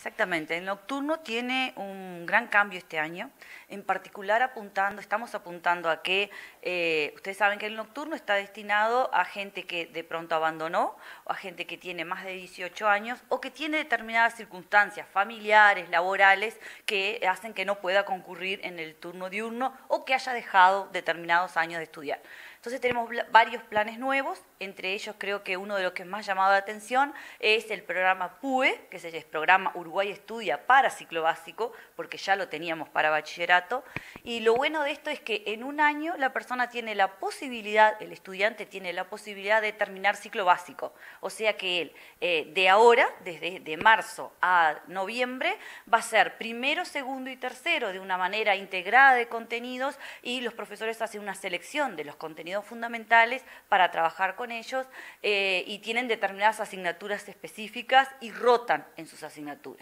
Exactamente, el nocturno tiene un gran cambio este año, en particular apuntando, estamos apuntando a que, eh, ustedes saben que el nocturno está destinado a gente que de pronto abandonó, o a gente que tiene más de 18 años, o que tiene determinadas circunstancias familiares, laborales, que hacen que no pueda concurrir en el turno diurno, o que haya dejado determinados años de estudiar. Entonces tenemos varios planes nuevos, entre ellos creo que uno de los que más llamado la atención es el programa PUE, que es el programa Uruguay Estudia para ciclo básico, porque ya lo teníamos para bachillerato. Y lo bueno de esto es que en un año la persona tiene la posibilidad, el estudiante tiene la posibilidad de terminar ciclo básico. O sea que él, eh, de ahora, desde de marzo a noviembre, va a ser primero, segundo y tercero de una manera integrada de contenidos y los profesores hacen una selección de los contenidos fundamentales para trabajar con ellos eh, y tienen determinadas asignaturas específicas y rotan en sus asignaturas.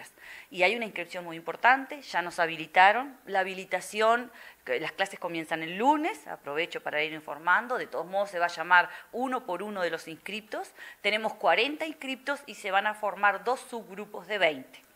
Y hay una inscripción muy importante, ya nos habilitaron, la habilitación las clases comienzan el lunes, aprovecho para ir informando, de todos modos se va a llamar uno por uno de los inscriptos, tenemos 40 inscriptos y se van a formar dos subgrupos de 20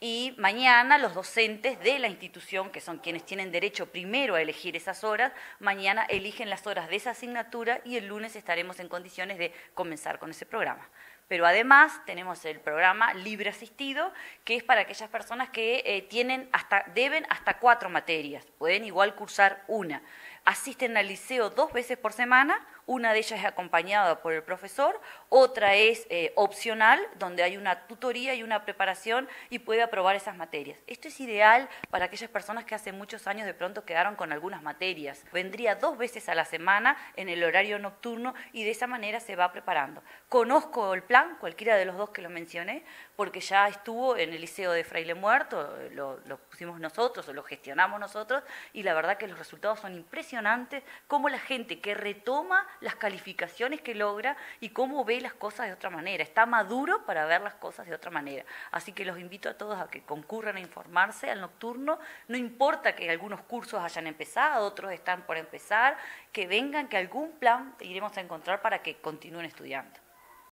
y mañana los docentes de la institución, que son quienes tienen derecho primero a elegir esas horas, mañana eligen las horas de esa asignatura y el lunes estaremos en condiciones de comenzar con ese programa. Pero además tenemos el programa libre asistido, que es para aquellas personas que eh, tienen hasta, deben hasta cuatro materias, pueden igual cursar una. Asisten al liceo dos veces por semana una de ellas es acompañada por el profesor, otra es eh, opcional, donde hay una tutoría y una preparación y puede aprobar esas materias. Esto es ideal para aquellas personas que hace muchos años de pronto quedaron con algunas materias. Vendría dos veces a la semana en el horario nocturno y de esa manera se va preparando. Conozco el plan, cualquiera de los dos que lo mencioné, porque ya estuvo en el Liceo de Fraile Muerto, lo, lo pusimos nosotros lo gestionamos nosotros, y la verdad que los resultados son impresionantes, como la gente que retoma las calificaciones que logra y cómo ve las cosas de otra manera. Está maduro para ver las cosas de otra manera. Así que los invito a todos a que concurran a informarse al nocturno. No importa que algunos cursos hayan empezado, otros están por empezar, que vengan, que algún plan iremos a encontrar para que continúen estudiando.